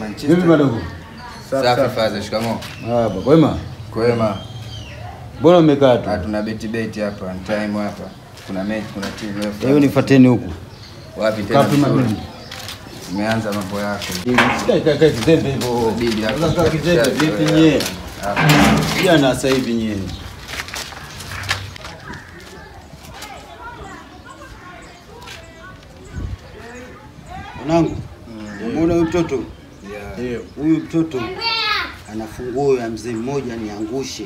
Manchester. Vipi madogo? Safi faza, shikamoo. Baba, kwema? Kwema. Mbona umekaa tu? Ah, tuna beti beti hapa, ni time hapa. Kuna mechi, kuna timu leo. Hiyo nifuateni huku. Wapi tena? Kapi madogo. Umeanza mambo yako. Sikae kae kae kizembe hivyo. Bibi hapa. Sasa kaa kizembe vipi nyie? Jana sasa hivi nyie. Mwanangu, mbona huyu mtoto? Yeah. Huyu mtoto ana funguo ya mzee mmoja niangushe.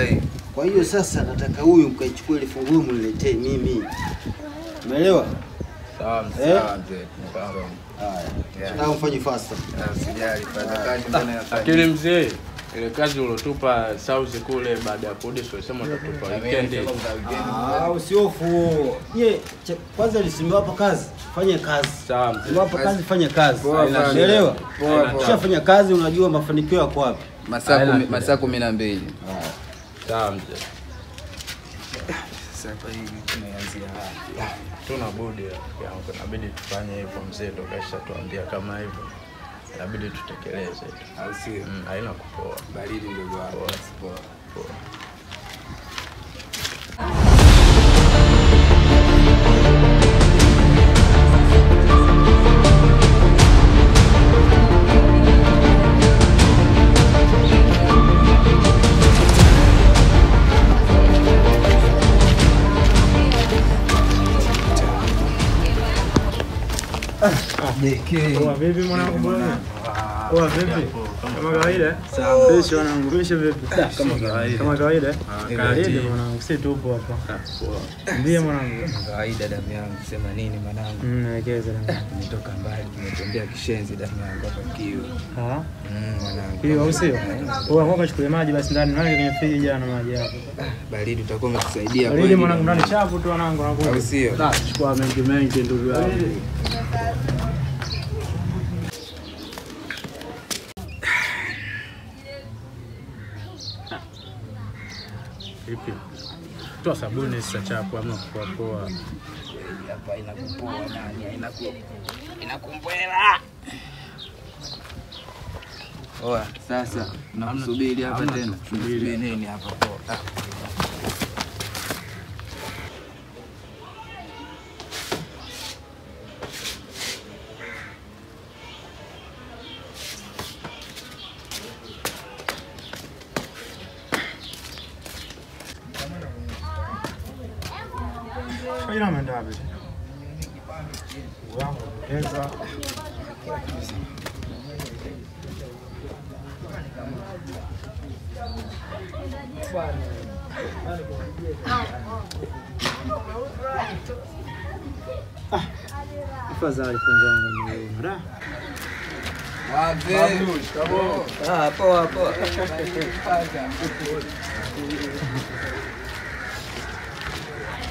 Hii. Kwa hiyo sasa nataka huyu mkaichukua ile funguo mniletee mimi. Umeelewa? Sawa, Eh? Nataka mfanye faster. Ah, mbona mzee, ile kazi uliotupa South kule baada ya kurudi sio sema utatupa weekend. Ah, usiofu. Ye, kwanza kwanza nisimewapa kazi. Fanye kazi. Sawa Ni hapo kazi, fanye kazi. Unaelewa? poa. fanya Poa. Kazi unajua mafanikio yako wapi. Masaa kumi- masaa kumi na mbili. Sawa mzee. Sasa hapa hivi tunaanzia hapa. Tuna bodi ya inabidi tufanye hivyo mzee, ndo kasha tuambia kama hivyo. Inabidi tutekeleze? Mm, haina kupoa. Baridi. Poa. Poa. Poa vipi mwanangu bwana? Poa vipi? Kama kawaida? Fresh wanangu, fresh vipi? Kama kawaida. Kama kawaida? Mwanangu, si tupo hapa. Ndiye mwanangu. Kawaida damu yangu, sema nini mwanangu? Mm, naelekeza na. Nimetoka mbali, nimetembea kishenzi damu yangu hapa kiu. Ah, Mm, mwanangu. hiyo au sio? Poa, ngoja chukue maji basi ndani, nani kwenye friji jana maji hapo. Baridi utakuwa umetusaidia Baridi mwanangu ndani chapu tu wanangu Au sio? Ah, chukua mengi mengi ndugu yangu. Vipi? Toa sabuni sasa chapo ama kwa poa. Hapa inakupoa nani? Inaku inakumbwela. Oa, sasa namsubiri hapa tena. Subiri nini hapa poa? Ah. Ila ameenda wapi? Wangu pesa. Afadhali fungu wangu nimeona. Da. Ah, poa poa.